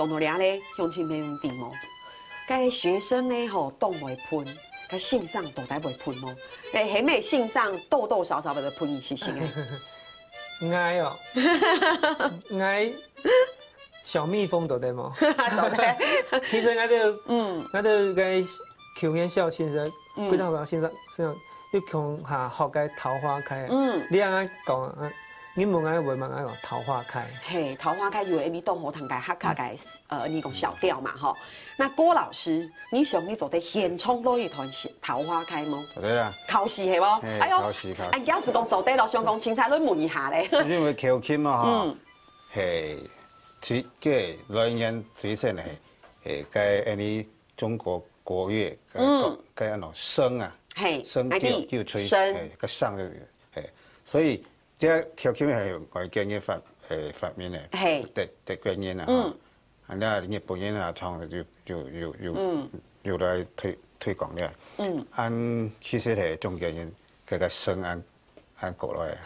讲到俩咧，乡亲朋友问题哦，该学生呢吼动袂喷，该线上到底袂喷哦？诶，迄妹线上多多少少的喷伊是先诶，爱哦，爱小蜜蜂都对吗？其实俺都嗯，俺都该求天孝先生，非常高先生，先生要求下学该桃花开。嗯，你安讲，你问俺问问俺讲桃花开。嘿，桃花开就会你动火堂该哈卡该呃，你讲小调嘛哈。那郭老师，你想你做的现充多一团桃花开吗？对啊。考试系吗？哎呦，考试考。俺家是讲做的咯，想讲青菜你问一下嘞。因为考勤嘛哈，嘿。其这来年最先的，诶，该安尼中国国乐，嗯该安怎升啊，升调就吹，诶，个上个，诶，所以这 QQ 系外经嘅发，诶，发明的，特特概念啊，嗯，啊，那日本人啊，创就就又又又来推推广咧，嗯，按其实系中国人个个升按按过来，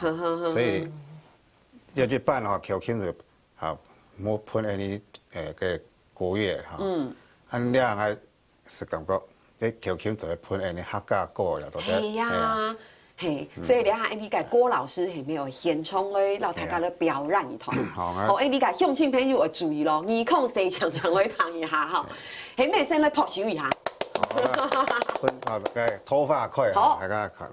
所以要去办的话，QQ 就好。莫喷安尼诶个国乐哈，嗯，安两个是感觉诶调琴就会判安尼客家歌了，都对呀，嘿，所以你看，你个郭老师系没有现充咧，让大家咧表演一通。好啊。哦，诶，你个乡亲朋友要注意咯，耳孔细长长会碰一下哈，系咩先来拍手一下？喷好个头发快，好，大家看。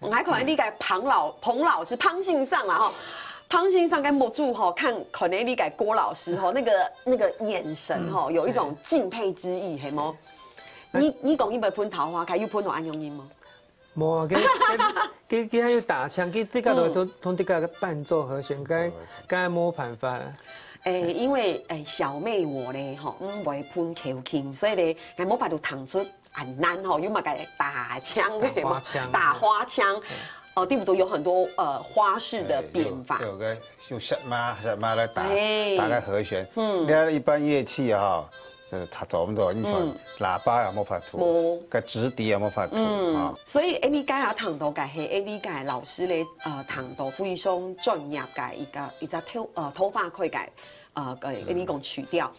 我还可能你个庞老彭老师庞信上了哈，庞信上该莫住哈，看可能你改郭老师哈，那个那个眼神哈，有一种敬佩之意，系冇？你你讲一本喷桃花开，又喷到安永音吗？冇啊，佢佢佢要打枪，佢这个都通通这个伴奏和弦，该该摸盘法。诶，因为诶小妹我咧吼，唔会喷口琴，所以咧系冇法度弹出很难吼，又嘛个打枪嘅嘛，打花枪。哦，第五度有很多呃花式的变法，有个用什么什么来打打个和弦。嗯，你看一般乐器哈，呃，它走唔走？你看喇叭有冇法涂？个直笛有冇法涂？啊，所以 A D 界啊，弹到嘅系 A D 界老师咧，呃，弹到非常专业嘅一个一只头呃头发可以改。呃，给给你讲曲调，